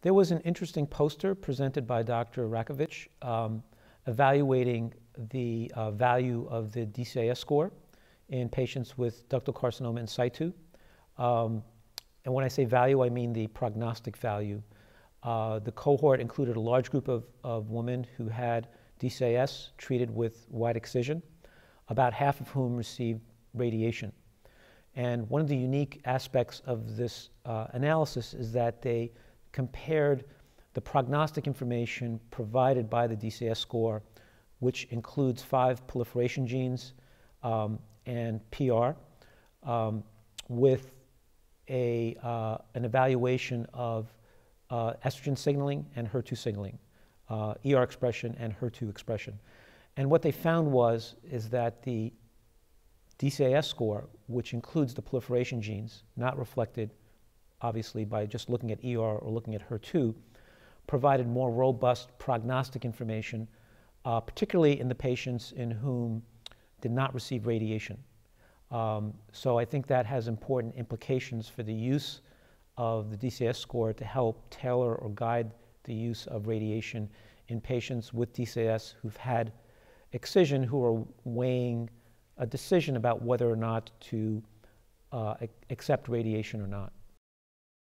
There was an interesting poster presented by Dr. Rakovitch um, evaluating the uh, value of the DCIS score in patients with ductal carcinoma in situ. Um, and when I say value, I mean the prognostic value. Uh, the cohort included a large group of, of women who had DCIS treated with wide excision, about half of whom received radiation. And one of the unique aspects of this uh, analysis is that they compared the prognostic information provided by the DCIS score, which includes five proliferation genes um, and PR, um, with a, uh, an evaluation of uh, estrogen signaling and HER2 signaling, uh, ER expression and HER2 expression. And what they found was is that the DCIS score, which includes the proliferation genes, not reflected obviously by just looking at ER or looking at HER2, provided more robust prognostic information, uh, particularly in the patients in whom did not receive radiation. Um, so I think that has important implications for the use of the DCIS score to help tailor or guide the use of radiation in patients with DCIS who've had excision who are weighing a decision about whether or not to uh, accept radiation or not.